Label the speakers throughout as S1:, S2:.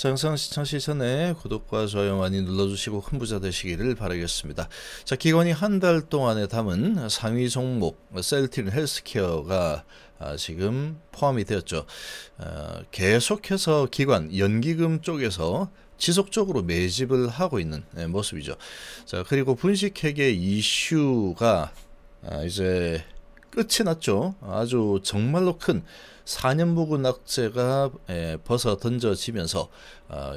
S1: 자, 영상 시청하시기 전에 구독과 좋아요 많이 눌러주시고 큰 부자 되시기를 바라겠습니다. 자, 기관이 한 달 동안에 담은 상위 종목 셀틴 헬스케어가 아, 지금 포함이 되었죠. 어, 계속해서 기관 연기금 쪽에서 지속적으로 매집을 하고 있는 네, 모습이죠. 자, 그리고 분식회계 이슈가 아, 이제 끝이 났죠. 아주 정말로 큰 4년 묵은 악재가 벗어 던져지면서 어,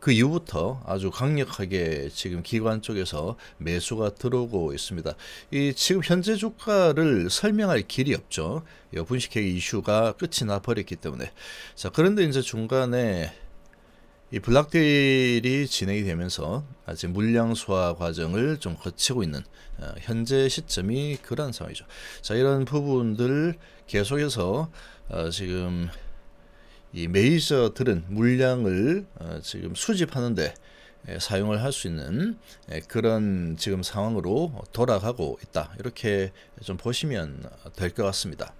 S1: 그 이후부터 아주 강력하게 지금 기관 쪽에서 매수가 들어오고 있습니다. 이 지금 현재 주가를 설명할 길이 없죠. 분식회계 이슈가 끝이 나 버렸기 때문에. 자, 그런데 이제 중간에 이 블락딜이 진행이 되면서 아직 물량 소화 과정을 좀 거치고 있는 어, 현재 시점이 그런 상황이죠. 자, 이런 부분들 계속해서 어, 지금 이 메이저들은 물량을 어, 지금 수집하는데 에, 사용을 할 수 있는 에, 그런 지금 상황으로 돌아가고 있다. 이렇게 좀 보시면 될 것 같습니다.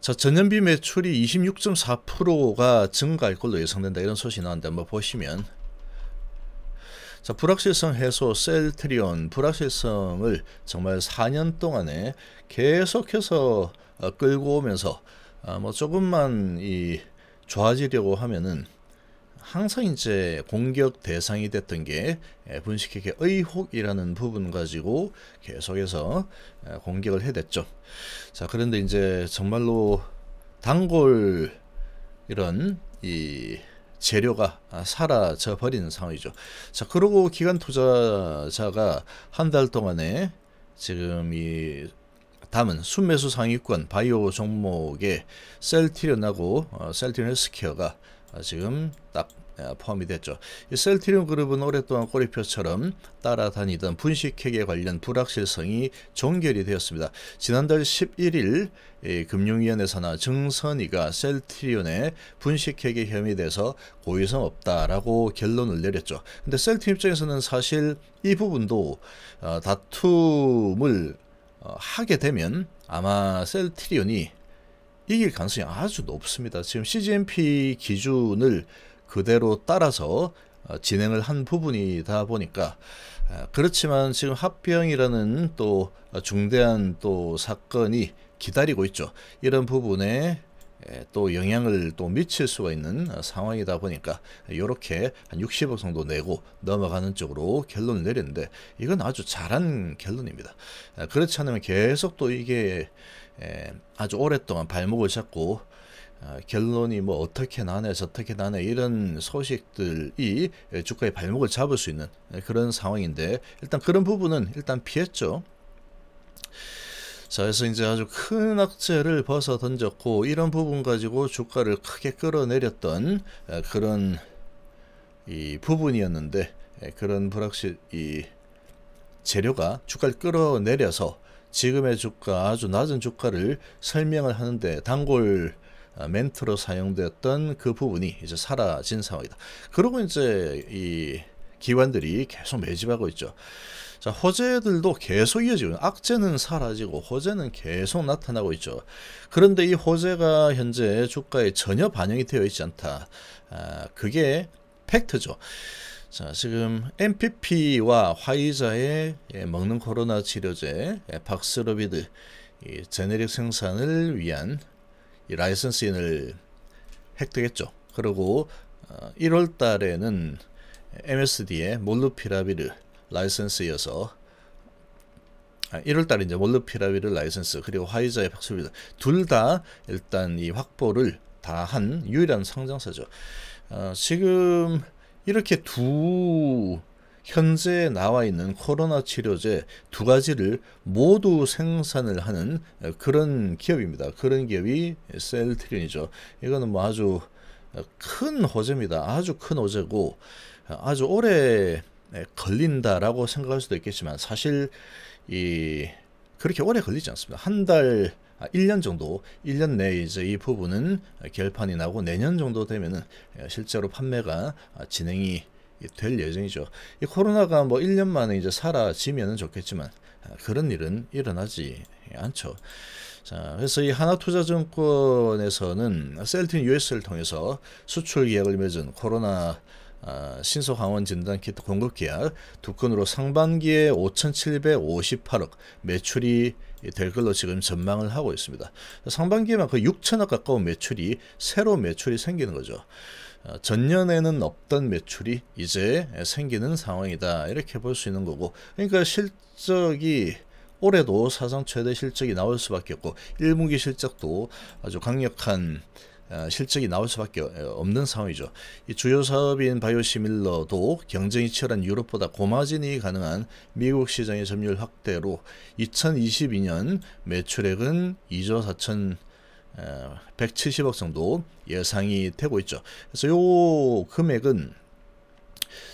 S1: 자, 전년비 매출이 26.4%가 증가할 걸로 예상된다. 이런 소식이 나왔는데 한번 보시면 자, 불확실성 해소 셀트리온 불확실성을 정말 4년 동안에 계속해서 어, 끌고 오면서 어, 뭐 조금만 이 좋아지려고 하면은 항상 이제 공격 대상이 됐던 게 분식회계 의혹이라는 부분 가지고 계속해서 공격을 해댔죠. 자 그런데 이제 정말로 단골 이런 이 재료가 사라져 버리는 상황이죠. 자 그러고 기관 투자자가 한 달 동안에 지금 이 담은 순매수 상위권 바이오 종목의 셀티련하고 어, 셀티련 헬스케어가 지금 딱 포함이 됐죠. 이 셀티리움 그룹은 오랫동안 꼬리표처럼 따라다니던 분식회계 관련 불확실성이 종결이 되었습니다. 지난달 11일 금융위원회 산하 정선이가 셀트리온의 분식회계 혐의에 대해서 고의성 없다라고 결론을 내렸죠. 근데 셀트 입장에서는 사실 이 부분도 어, 다툼을 어, 하게 되면 아마 셀트리온이 이길 가능성이 아주 높습니다. 지금 CGMP 기준을 그대로 따라서 어, 진행을 한 부분이다 보니까 어, 그렇지만 지금 합병이라는 또 중대한 또 사건이 기다리고 있죠. 이런 부분에 또 영향을 또 미칠 수가 있는 상황이다 보니까 이렇게 한 60억 정도 내고 넘어가는 쪽으로 결론을 내렸는데 이건 아주 잘한 결론입니다. 그렇지 않으면 계속 또 이게 아주 오랫동안 발목을 잡고 어, 결론이 뭐 어떻게 나네 저떻게 나네 이런 소식들이 주가의 발목을 잡을 수 있는 그런 상황인데 일단 그런 부분은 일단 피했죠. 자, 그래서 이제 아주 큰 악재를 벗어 던졌고 이런 부분 가지고 주가를 크게 끌어내렸던 그런 이 부분이었는데 그런 불확실 이 재료가 주가를 끌어내려서 지금의 주가 아주 낮은 주가를 설명을 하는데 단골 아, 멘트로 사용되었던 그 부분이 이제 사라진 상황이다. 그리고 이제 이 기관들이 계속 매집하고 있죠. 자, 호재들도 계속 이어지고 악재는 사라지고 호재는 계속 나타나고 있죠. 그런데 이 호재가 현재 주가에 전혀 반영이 되어 있지 않다. 아, 그게 팩트죠. 자, 지금 MPP와 화이자의 예, 먹는 코로나 치료제 예, 박스로비드 제네릭 생산을 위한 라이선스인을 획득했죠. 그리고 1월 어, 달에는 MSD의 몰루피라비르 라이선스여서 1월 아, 달에 이제 몰루피라비르 라이선스 그리고 화이자의 박스로비드 둘 다 일단 이 확보를 다 한 유일한 상장사죠. 어, 지금 이렇게 두 현재 나와 있는 코로나 치료제 두 가지를 모두 생산을 하는 그런 기업입니다. 그런 기업이 셀트린이죠. 이거는 뭐 아주 큰 호재입니다. 아주 큰 호재고 아주 오래 걸린다라고 생각할 수도 있겠지만 사실 이 그렇게 오래 걸리지 않습니다. 한 달, 1년 아, 정도, 1년 내에 이제 이 부분은 결판이 나고 내년 정도 되면은 실제로 판매가 진행이 될 예정이죠. 이 코로나가 뭐 1년 만에 이제 사라지면 좋겠지만 그런 일은 일어나지 않죠. 자, 그래서 이 하나투자증권에서는 셀틴 US를 통해서 수출 계약을 맺은 코로나 아, 신속 항원 진단 키트 공급 계약 두 건으로 상반기에 5,758억 매출이 될 걸로 지금 전망을 하고 있습니다. 상반기에만 그 6천억 가까운 매출이 새로 매출이 생기는 거죠. 어, 전년에는 없던 매출이 이제 생기는 상황이다 이렇게 볼 수 있는 거고 그러니까 실적이 올해도 사상 최대 실적이 나올 수밖에 없고 1분기 실적도 아주 강력한 어, 실적이 나올 수밖에 없는 상황이죠. 이 주요 사업인 바이오시밀러도 경쟁이 치열한 유럽보다 고마진이 가능한 미국 시장의 점유율 확대로 2022년 매출액은 2조 4천 170억 정도 예상이 되고 있죠. 그래서 요 금액은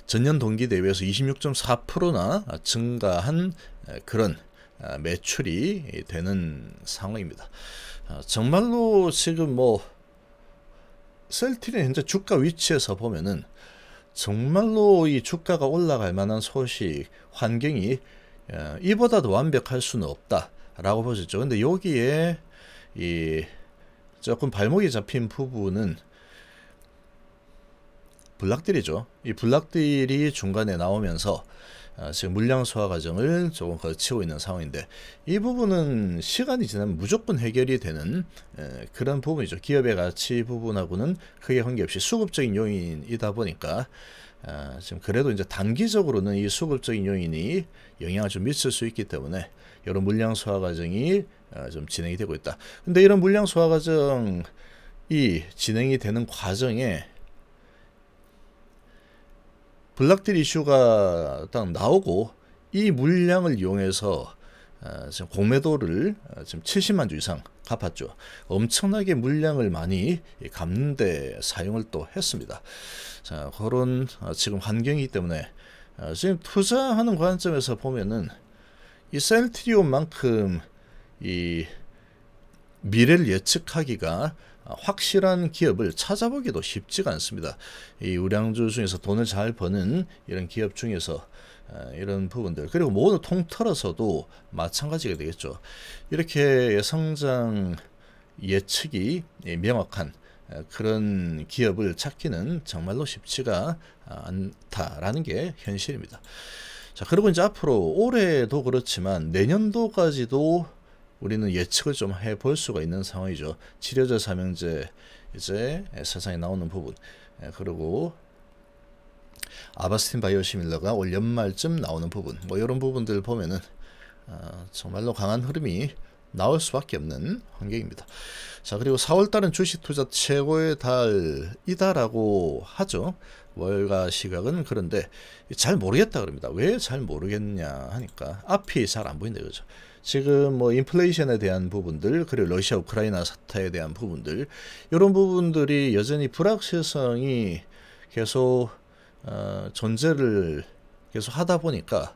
S1: 전년 동기 대비해서 26.4%나 증가한 그런 아, 매출이 되는 상황입니다. 아, 정말로 지금 뭐 셀트리 현재 주가 위치에서 보면은 정말로 이 주가가 올라갈 만한 소식 환경이 어, 이보다도 완벽할 수는 없다라고 보셨죠. 근데 여기에 이 조금 발목이 잡힌 부분은 블락들이죠. 이 블락들이 중간에 나오면서 아, 지금 물량 소화 과정을 조금 거치고 있는 상황인데 이 부분은 시간이 지나면 무조건 해결이 되는 그런 부분이죠. 기업의 가치 부분하고는 크게 관계없이 수급적인 요인이다 보니까 아, 지금 그래도 이제 단기적으로는 이 수급적인 요인이 영향을 좀 미칠 수 있기 때문에 이런 물량 소화 과정이 아, 좀 진행이 되고 있다. 근데 이런 물량 소화 과정이 진행이 되는 과정에 블락딜 이슈가 딱 나오고 이 물량을 이용해서 어, 지금 공매도를 어, 지금 70만 주 이상 갚았죠. 엄청나게 물량을 많이 갚는데 사용을 또 했습니다. 자, 그런 어, 지금 환경이기 때문에 지금 투자하는 관점에서 보면은 이 셀트리온만큼 이 미래를 예측하기가 확실한 기업을 찾아보기도 쉽지가 않습니다. 이 우량주 중에서 돈을 잘 버는 이런 기업 중에서 어, 이런 부분들 그리고 모두 통틀어서도 마찬가지가 되겠죠. 이렇게 성장 예측이 명확한 어, 그런 기업을 찾기는 정말로 쉽지가 않다라는 게 현실입니다. 자, 그리고 이제 앞으로 올해도 그렇지만 내년도까지도 우리는 예측을 좀 해볼 수가 있는 상황이죠. 치료제 삼형제 이제 세상에 나오는 부분 예, 그리고 아바스틴 바이오시밀러가 올 연말쯤 나오는 부분 뭐 이런 부분들 보면은 어, 정말로 강한 흐름이 나올 수밖에 없는 환경입니다. 자 그리고 4월달은 주식 투자 최고의 달이다라고 하죠. 월가 시각은 그런데 잘 모르겠다 그럽니다. 왜 잘 모르겠냐 하니까 앞이 잘 안 보인다 그죠. 지금 뭐 인플레이션에 대한 부분들 그리고 러시아 우크라이나 사태에 대한 부분들 이런 부분들이 여전히 불확실성이 계속 어, 존재를 계속 하다 보니까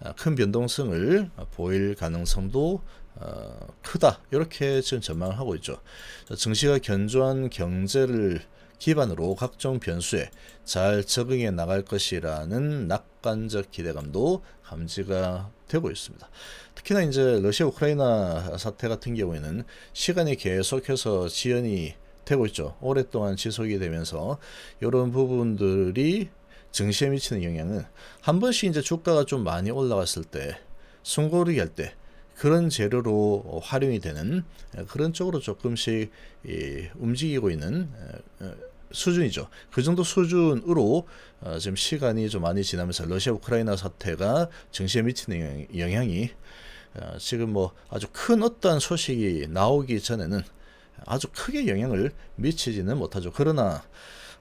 S1: 어, 큰 변동성을 보일 가능성도 어, 크다 이렇게 지금 전망을 하고 있죠. 증시가 견조한 경제를 기반으로 각종 변수에 잘 적응해 나갈 것이라는 낙관적 기대감도 감지가 되고 있습니다. 특히나 이제 러시아 우크라이나 사태 같은 경우에는 시간이 계속해서 지연이 되고 있죠. 오랫동안 지속이 되면서 이런 부분들이 증시에 미치는 영향은 한 번씩 이제 주가가 좀 많이 올라갔을 때 숨고르기 할 때 그런 재료로 활용이 되는 그런 쪽으로 조금씩 움직이고 있는 수준이죠. 그 정도 수준으로 어, 지금 시간이 좀 많이 지나면서 러시아 우크라이나 사태가 증시에 미치는 영향이 어, 지금 뭐 아주 큰 어떤 소식이 나오기 전에는 아주 크게 영향을 미치지는 못하죠. 그러나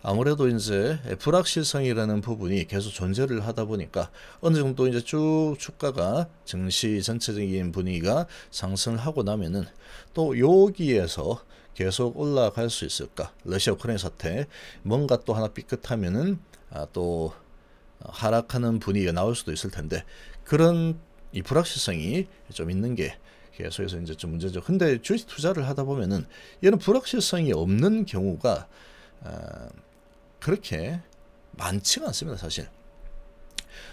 S1: 아무래도 이제 불확실성이라는 부분이 계속 존재를 하다 보니까 어느 정도 이제 쭉 주가가 증시 전체적인 분위기가 상승을 하고 나면은 또 여기에서 계속 올라갈 수 있을까? 러시아 우크라이나 사태 뭔가 또 하나 삐끗하면은 아, 또 하락하는 분위기가 나올 수도 있을 텐데 그런 이 불확실성이 좀 있는 게 계속해서 이제 좀 문제죠. 근데 주식 투자를 하다 보면은 이런 불확실성이 없는 경우가 어, 그렇게 많지가 않습니다, 사실.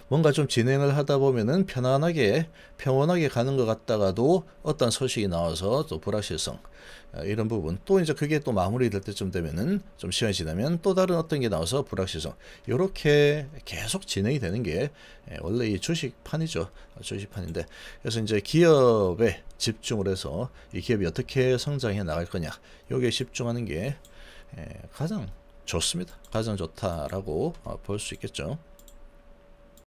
S1: 뭔가 좀 진행을 하다 보면은 편안하게 평온하게 가는 것 같다가도 어떤 소식이 나와서 또 불확실성 아, 이런 부분 또 이제 그게 또 마무리될 때쯤 되면은 좀 시간이 지나면 또 다른 어떤 게 나와서 불확실성 이렇게 계속 진행이 되는 게 예, 원래 이 주식판이죠 주식판인데 그래서 이제 기업에 집중을 해서 이 기업이 어떻게 성장해 나갈 거냐 여기에 집중하는 게 예, 가장 좋습니다. 가장 좋다라고 볼 수 있겠죠